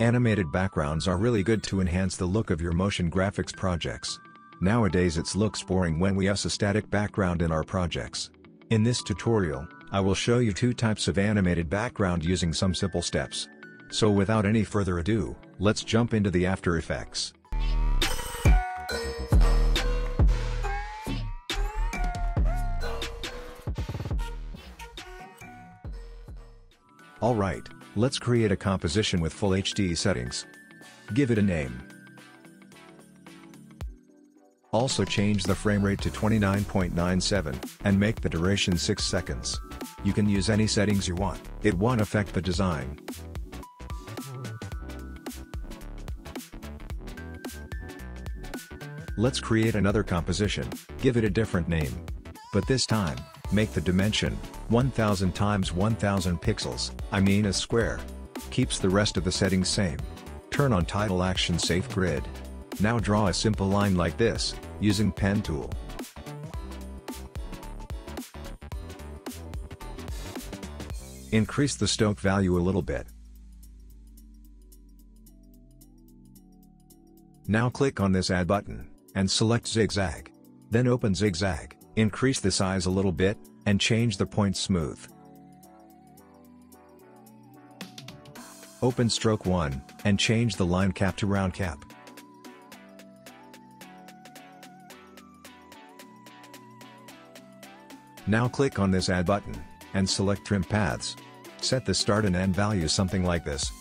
Animated backgrounds are really good to enhance the look of your motion graphics projects. Nowadays it looks boring when we use a static background in our projects. In this tutorial, I will show you two types of animated background using some simple steps. So without any further ado, let's jump into the After Effects. Alright, let's create a composition with full HD settings. Give it a name. Also change the frame rate to 29.97, and make the duration 6 seconds. You can use any settings you want, it won't affect the design. Let's create another composition, give it a different name. But this time, make the dimension, 1000 times 1000 pixels, I mean a square. Keeps the rest of the settings same. Turn on Title Action Safe Grid. Now draw a simple line like this, using pen tool. Increase the stroke value a little bit. Now click on this add button, and select zigzag. Then open zigzag, increase the size a little bit, and change the point smooth. Open stroke 1, and change the line cap to round cap. Now click on this add button, and select trim paths. Set the start and end value something like this.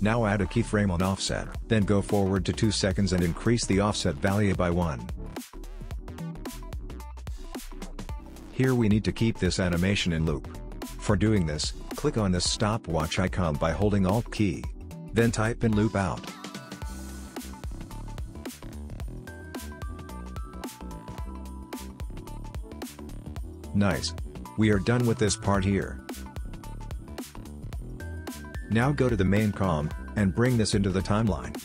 Now add a keyframe on offset, then go forward to 2 seconds and increase the offset value by 1. Here we need to keep this animation in loop. For doing this, click on this stopwatch icon by holding Alt key. Then type in loop out. Nice. We are done with this part here. Now go to the main comp, and bring this into the timeline.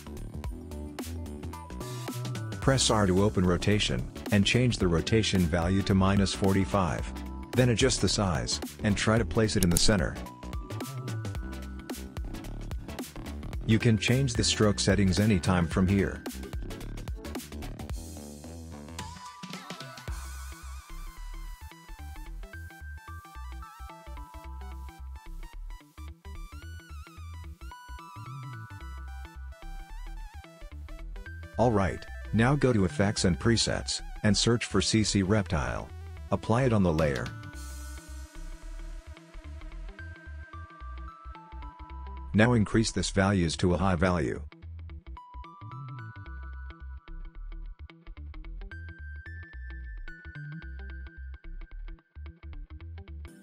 Press R to open rotation, and change the rotation value to minus 45. Then adjust the size, and try to place it in the center. You can change the stroke settings anytime from here. Alright, now go to Effects and Presets, and search for CC RepeTile. Apply it on the layer. Now increase this values to a high value.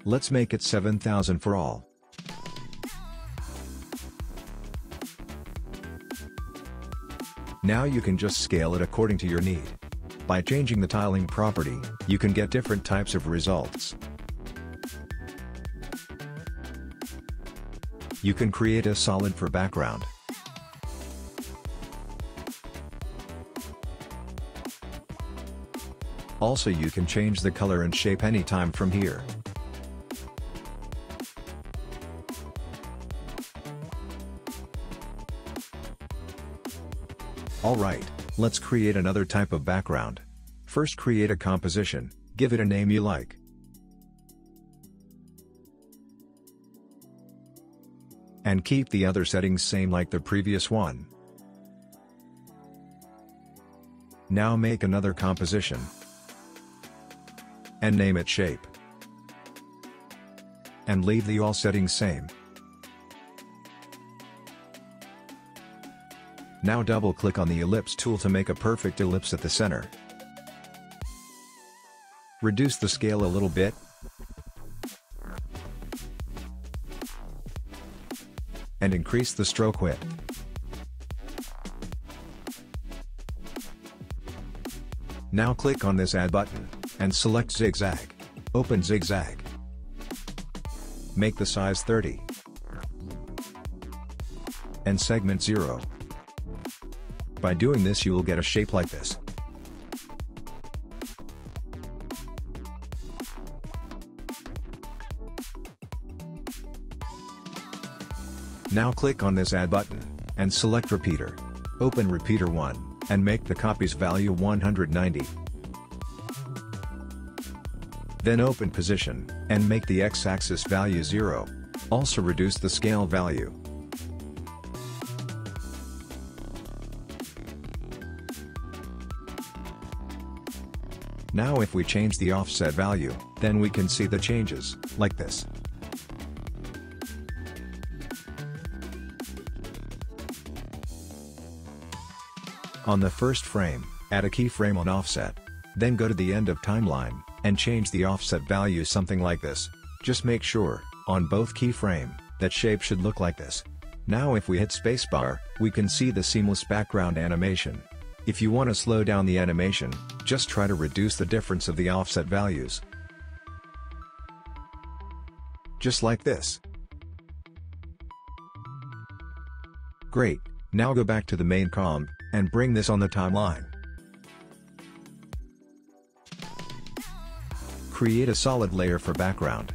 Let's make it 7000 for all. Now you can just scale it according to your need. By changing the tiling property, you can get different types of results. You can create a solid for background. Also you can change the color and shape anytime from here. Alright, let's create another type of background. First create a composition, give it a name you like. And keep the other settings same like the previous one. Now make another composition. And name it shape. And leave the all settings same. Now double-click on the ellipse tool to make a perfect ellipse at the center. Reduce the scale a little bit. And increase the stroke width. Now click on this Add button, and select Zigzag. Open Zigzag. Make the size 30. And segment 0. By doing this you will get a shape like this. Now click on this add button, and select repeater. Open repeater 1, and make the copies value 190. Then open position, and make the x-axis value 0. Also reduce the scale value. Now if we change the offset value, then we can see the changes, like this. On the first frame, add a keyframe on offset. Then go to the end of timeline, and change the offset value something like this. Just make sure, on both keyframe, that shape should look like this. Now if we hit spacebar, we can see the seamless background animation. If you want to slow down the animation, just try to reduce the difference of the offset values. Just like this. Great, now go back to the main comp, and bring this on the timeline. Create a solid layer for background.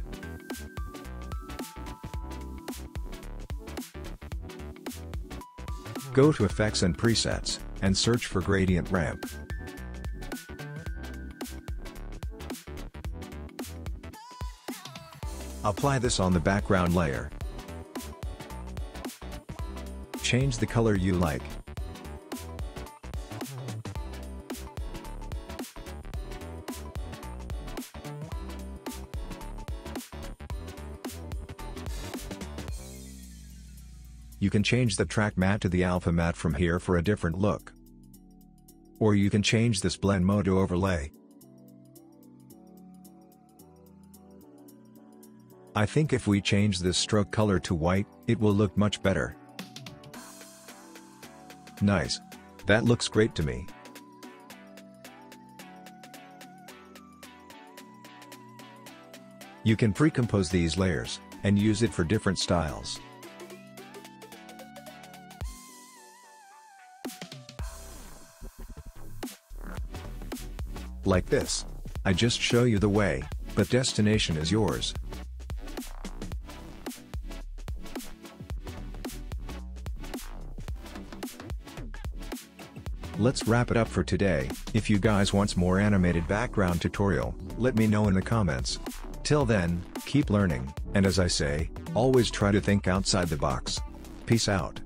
Go to Effects and Presets, and search for Gradient Ramp. Apply this on the background layer. Change the color you like. Can change the track matte to the alpha matte from here for a different look. Or you can change this blend mode to overlay. I think if we change this stroke color to white, it will look much better. Nice. That looks great to me. You can pre-compose these layers, and use it for different styles. Like this. I just show you the way, but destination is yours. Let's wrap it up for today, if you guys wants more animated background tutorial, let me know in the comments. Till then, keep learning, and as I say, always try to think outside the box. Peace out.